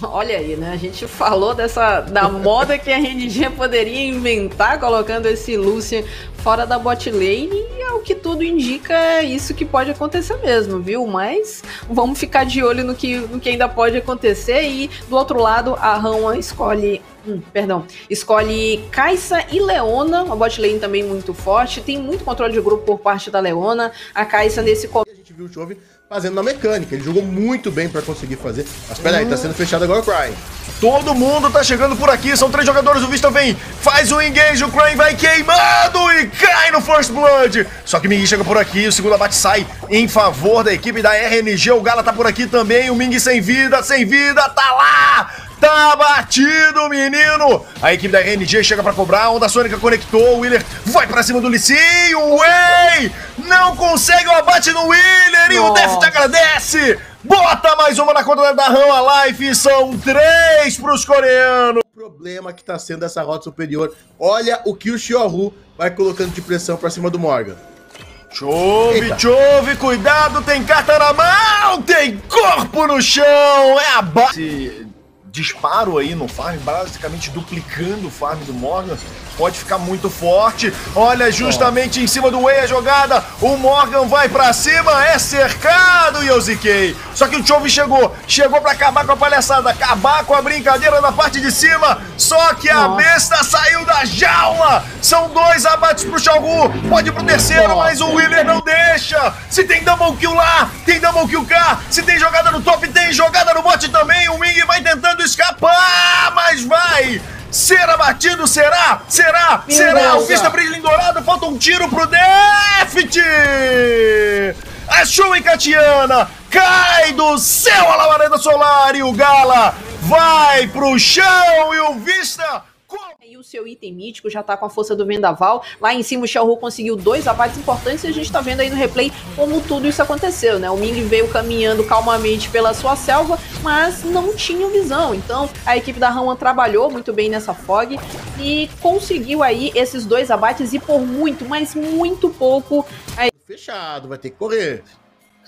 Olha aí, né? A gente falou dessa da moda que a RNG poderia inventar colocando esse Lucian fora da bot lane e é o que tudo indica é isso que pode acontecer mesmo, viu? Mas vamos ficar de olho no que, no que ainda pode acontecer e do outro lado a Rama escolhe Hum, perdão. Escolhe Kaisa e Leona, uma bot lane também muito forte. Tem muito controle de grupo por parte da Leona. A Kaisa nesse. A gente viu o Chove fazendo na mecânica. Ele jogou muito bem para conseguir fazer. Mas peraí, tá sendo fechado agora o Cry. Todo mundo tá chegando por aqui, são três jogadores, o Vista vem, faz o engage, o Crane vai queimando e cai no First Blood. Só que Ming chega por aqui, o segundo abate sai em favor da equipe da RNG, o Gala tá por aqui também, o Ming sem vida, sem vida, tá lá! Tá batido, menino! A equipe da RNG chega pra cobrar, a Onda Sônica conectou, o Willer vai pra cima do Licinho, o Way não consegue o abate no Willer e o Deft agradece! Bota mais uma na conta da Rama Life, são três pros coreanos! O problema que tá sendo essa rota superior, olha o que o Xiaohu vai colocando de pressão pra cima do Morgan. Chove, chove, cuidado, tem carta na mão, tem corpo no chão, é a base disparo aí no farm, basicamente duplicando o farm do Morgan, pode ficar muito forte. Olha, justamente em cima do Wei a jogada, o Morgan vai pra cima, é cercado, e ziquei. Só que o Chove chegou, chegou pra acabar com a palhaçada, acabar com a brincadeira na parte de cima, só que a besta saiu da jaula. São dois abates pro Xiaogu, pode pro terceiro, mas o Willer não deixa. Se tem double kill lá, tem double kill cá, se tem jogada no top, tem jogada no bot também, o Ming vai tentando tentando escapar, mas vai ser abatido, será? Será? Será? O Vista Brilho Dourado, falta um tiro pro Deft! Achou em Catiana, cai do céu a labareda solar e o Gala vai pro chão e o Vista o seu item mítico, já tá com a força do vendaval. Lá em cima o Xiaohu conseguiu dois abates importantes e a gente tá vendo aí no replay como tudo isso aconteceu, né? O Ming veio caminhando calmamente pela sua selva, mas não tinha visão. Então a equipe da Raman trabalhou muito bem nessa fog e conseguiu aí esses dois abates e por muito, mas muito pouco. Aí... Fechado, vai ter que correr.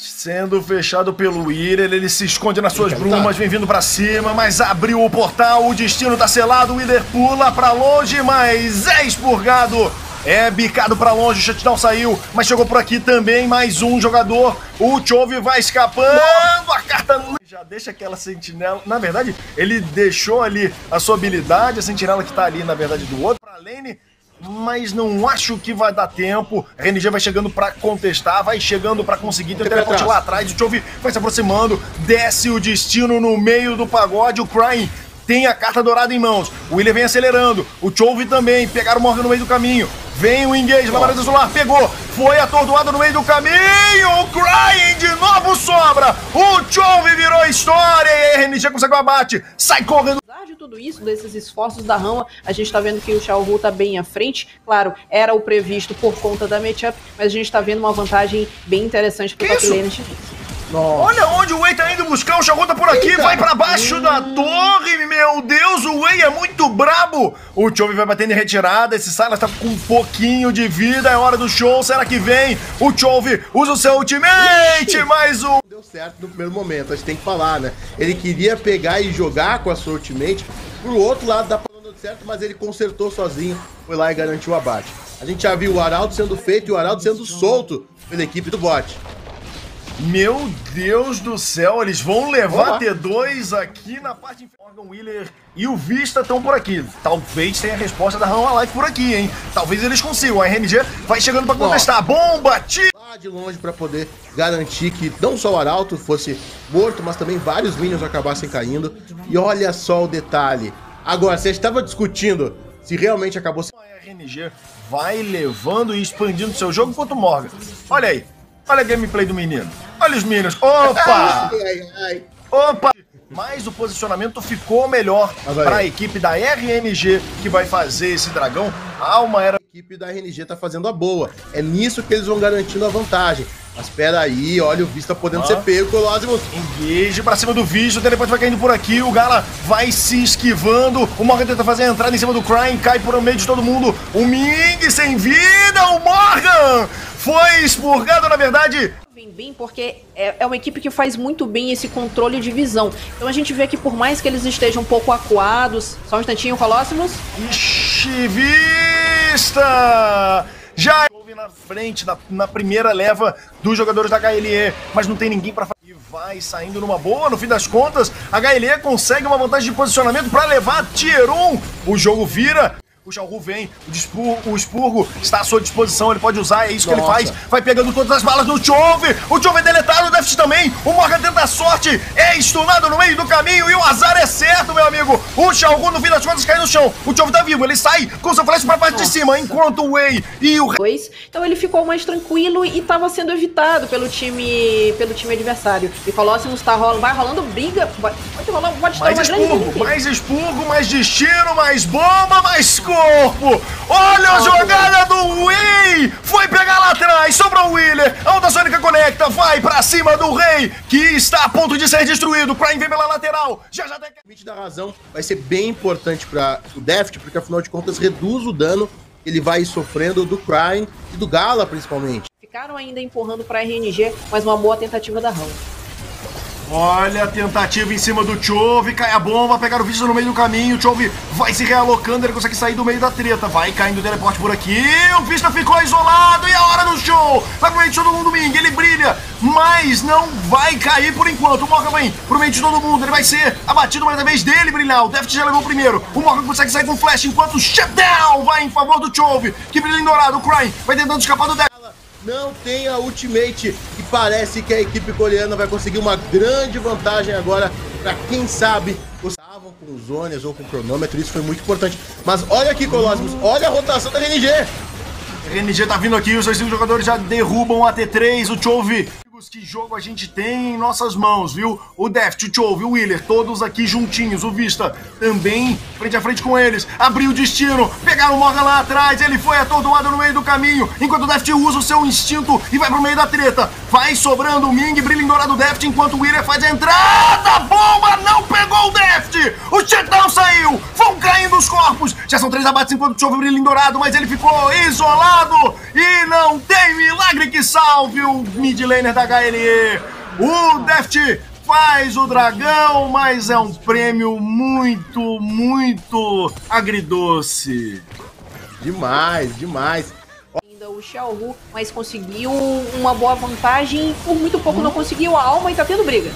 Sendo fechado pelo Willer, ele se esconde nas suas brumas, vem vindo pra cima, mas abriu o portal, o destino tá selado, o Willer pula pra longe, mas é expurgado. É bicado pra longe, o shutdown saiu, mas chegou por aqui também mais um jogador. O Chove vai escapando, a carta já deixa aquela sentinela. Na verdade, ele deixou ali a sua habilidade, a sentinela que tá ali, na verdade, do outro, pra lane mas não acho que vai dar tempo. A RNG vai chegando para contestar, vai chegando para conseguir ter teleporte lá atrás. O Chove vai se aproximando, desce o destino no meio do pagode. O Crying tem a carta dourada em mãos. O William vem acelerando. O Chove também. Pegaram o Morgan no meio do caminho. Vem o engage, Labareda Solar pegou, foi atordoado no meio do caminho, o Crying de novo sobra, o Chove virou história e a RNG conseguiu abate, sai correndo. Tudo isso, desses esforços da Rama, a gente tá vendo que o Xiaohu tá bem à frente, claro, era o previsto por conta da matchup, mas a gente tá vendo uma vantagem bem interessante pro top lane nossa. Olha onde o Wei tá indo buscar, o Shogun tá por aqui, Eita. vai pra baixo da torre, meu Deus, o Wei é muito brabo. O Chove vai batendo em retirada, esse Silas tá com um pouquinho de vida, é hora do show, será que vem? O Chove usa o seu ultimate, mais um... Deu certo no primeiro momento, a gente tem que falar, né? Ele queria pegar e jogar com a sua ultimate, pro outro lado não deu certo, mas ele consertou sozinho, foi lá e garantiu o abate. A gente já viu o Araldo sendo feito e o Araldo sendo solto pela equipe do bot. Meu Deus do céu, eles vão levar T2 aqui na parte Morgan Wheeler e o Vista estão por aqui. Talvez tenha a resposta da Rama Life por aqui, hein? Talvez eles consigam. A RNG vai chegando para contestar. Bomba! Tira! Lá de longe para poder garantir que não só o Arauto fosse morto, mas também vários minions acabassem caindo. E olha só o detalhe. Agora, você estava discutindo se realmente acabou... A RNG vai levando e expandindo seu jogo quanto Morgan. Olha aí. Olha a gameplay do menino. Olha os minions. Opa! Ai, ai, Opa! Mas o posicionamento ficou melhor para a equipe da RNG que vai fazer esse dragão. Alma era. A equipe da RNG tá fazendo a boa. É nisso que eles vão garantindo a vantagem. Mas espera aí, olha o Vista podendo ah. ser pego, Colosimo. Engage pra cima do Vista, o Teleport vai caindo por aqui, o Gala vai se esquivando, o Morgan tenta fazer a entrada em cima do Crying, cai por meio de todo mundo, o Ming sem vida, o Morgan foi expurgado, na verdade, bem, porque é, é, uma equipe que faz muito bem esse controle de visão. Então a gente vê que por mais que eles estejam um pouco acuados, só um instantinho, Colossimos. Ixi, vista! Já houve na frente, na, na, primeira leva dos jogadores da HLE, mas não tem ninguém para E vai saindo numa boa, no fim das contas, a HLE consegue uma vantagem de posicionamento para levar Tier 1. O jogo vira o Xiaohu vem, o, Spurgo, o está à sua disposição, ele pode usar, é isso Nossa. que ele faz. Vai pegando todas as balas do Chove. O Chove é deletado, o Deft também. O Morgan tenta a sorte, é estunado no meio do caminho e o azar é certo, meu amigo. O Xiaohu, no fim das contas, cai no chão. O Chove tá vivo, ele sai com seu flash pra parte Nossa. de cima, enquanto o Wei e o... Então ele ficou mais tranquilo e estava sendo evitado pelo time pelo time adversário. E Colossus tá rolando, vai rolando briga, pode rolar, pode mais expurgo, mais expurgo, mais destino, mais bomba, mais corpo. Olha a jogada do Wei. Foi pegar lá atrás, sobrou o Wheeler. A onda Sônica conecta, vai pra cima do Rei, que está a ponto de ser destruído. Crime vem pela lateral. Já já tem que... da razão vai ser bem importante para o Deft, porque afinal de contas reduz o dano que ele vai sofrendo do Crime e do Gala, principalmente. Ficaram ainda empurrando para RNG, mas uma boa tentativa da Raul. Olha a tentativa em cima do Chove, cai a bomba, pegar o Vista no meio do caminho, o Chove vai se realocando, ele consegue sair do meio da treta, vai caindo o teleporte por aqui, o Vista ficou isolado e a hora do show, vai pro meio de todo mundo, Ming, ele brilha, mas não vai cair por enquanto, o Morgan vem pro meio de todo mundo, ele vai ser abatido, mas é vez dele brilhar, o Deft já levou o primeiro, o Morgan consegue sair com flash, enquanto o shutdown vai em favor do Chove, que brilha em dourado, o Cry vai tentando escapar do Deft. Não tem a ultimate parece que a equipe coreana vai conseguir uma grande vantagem agora para quem sabe estavam com zonas ou com cronômetro, isso foi muito importante. Mas olha aqui, Colossus, olha a rotação da RNG. A RNG tá vindo aqui, os dois jogadores já derrubam o AT3, o Chove que jogo a gente tem em nossas mãos, viu? O Deft, o Chove, o Wheeler, todos aqui juntinhos. O Vista também frente a frente com eles. Abriu o destino, pegaram o Morgan lá atrás. Ele foi atordoado no meio do caminho. Enquanto o Deft usa o seu instinto e vai pro meio da treta. Vai sobrando o Ming, brilho em dourado Deft, enquanto o Wheeler faz a entrada. Bomba não pegou o Deft. O Chetão saiu. Vão caindo os corpos. Já são três abates enquanto o Chove brilha em dourado, mas ele ficou isolado. E não tem milagre que salve o mid laner da HLE. O Deft faz o dragão, mas é um prêmio muito, muito agridoce. Demais, demais. Ainda o Xiaohu, mas conseguiu uma boa vantagem. Por muito pouco hum. não conseguiu a alma e tá tendo briga.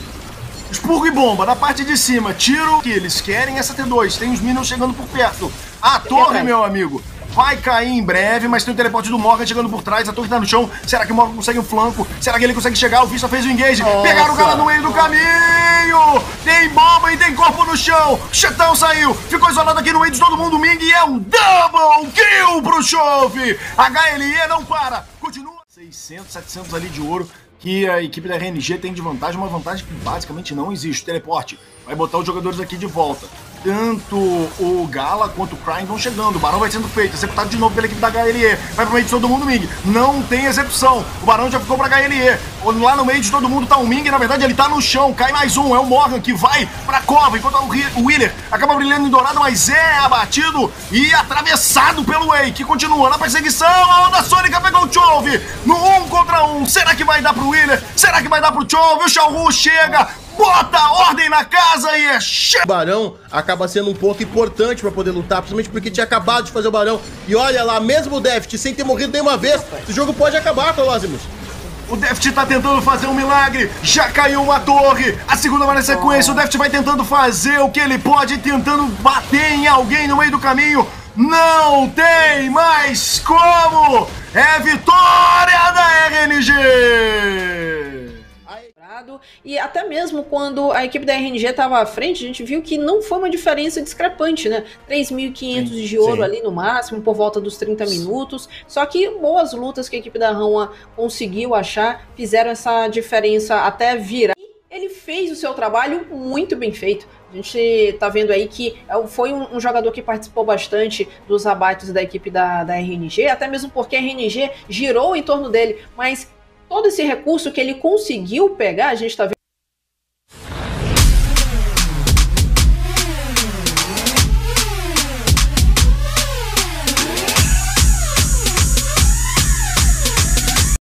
Expurgo e bomba na parte de cima. Tiro que eles querem essa T2. Tem os minions chegando por perto. A torre, meu amigo vai cair em breve, mas tem o teleporte do Morgan chegando por trás, a torre tá no chão. Será que o Morgan consegue um flanco? Será que ele consegue chegar? O Vista fez o engage. Nossa. Pegaram o cara no meio do caminho! Tem bomba e tem corpo no chão. Chetão saiu, ficou isolado aqui no meio de todo mundo. Ming e é um double kill pro Chove. HLE não para, continua. 600, 700 ali de ouro que a equipe da RNG tem de vantagem, uma vantagem que basicamente não existe. Teleporte vai botar os jogadores aqui de volta tanto o Gala quanto o Crime vão chegando. O Barão vai sendo feito, executado de novo pela equipe da HLE. Vai pro meio de todo mundo, Ming. Não tem execução. O Barão já ficou pra HLE. Lá no meio de todo mundo tá o Ming. Na verdade, ele tá no chão. Cai mais um. É o Morgan que vai pra cova. Enquanto o Wheeler acaba brilhando em dourado, mas é abatido e atravessado pelo Way, que continua na perseguição. A onda Sônica pegou o Chove no um contra um. Será que vai dar pro Wheeler? Será que vai dar pro Chove? O Xiaohu chega bota ordem na casa e é O Barão acaba sendo um ponto importante para poder lutar, principalmente porque tinha acabado de fazer o Barão. E olha lá, mesmo o Deft, sem ter morrido nenhuma vez, o jogo pode acabar, Colosimus. O Deft tá tentando fazer um milagre, já caiu uma torre. A segunda vai na sequência, o Deft vai tentando fazer o que ele pode, tentando bater em alguém no meio do caminho. Não tem mais como! É vitória da RNG! E até mesmo quando a equipe da RNG estava à frente, a gente viu que não foi uma diferença discrepante, né? 3.500 de ouro sim. ali no máximo, por volta dos 30 minutos. Só que boas lutas que a equipe da Rama conseguiu achar fizeram essa diferença até virar. E ele fez o seu trabalho muito bem feito. A gente tá vendo aí que é foi um, um, jogador que participou bastante dos abates da equipe da, da RNG, até mesmo porque a RNG girou em torno dele, mas todo esse recurso que ele conseguiu pegar, a gente está vendo